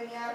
wymiar